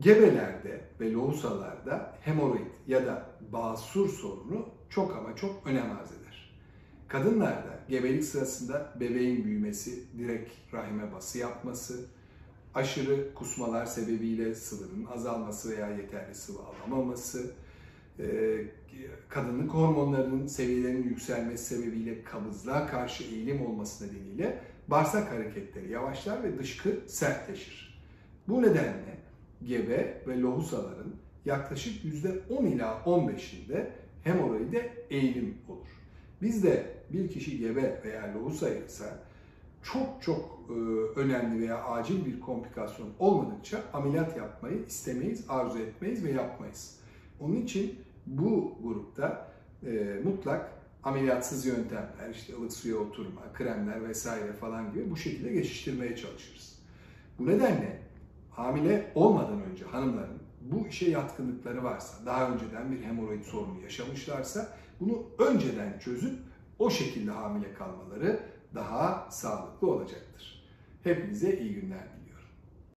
Gebelerde ve lohusalarda hemoroid ya da basur sorunu çok ama çok önem arz eder. Kadınlarda gebelik sırasında bebeğin büyümesi, direkt rahime bası yapması, aşırı kusmalar sebebiyle sıvının azalması veya yeterli sıvı alamaması, e, kadınlık hormonlarının seviyelerinin yükselmesi sebebiyle kabızlığa karşı eğilim olması nedeniyle bağırsak hareketleri yavaşlar ve dışkı sertleşir. Bu nedenle gebe ve lohusaların yaklaşık %10 ila 15'inde hemoroide eğilim olur. Bizde bir kişi gebe veya lohusa ise çok çok e, önemli veya acil bir komplikasyon olmadıkça ameliyat yapmayı istemeyiz, arzu etmeyiz ve yapmayız. Onun için bu grupta e, mutlak ameliyatsız yöntemler, işte ılık suya oturma, kremler vesaire falan gibi bu şekilde geçiştirmeye çalışırız. Bu nedenle hamile olmadan önce hanımların bu işe yatkınlıkları varsa, daha önceden bir hemoroid sorunu yaşamışlarsa bunu önceden çözüp o şekilde hamile kalmaları daha sağlıklı olacaktır. Hepinize iyi günler diliyorum.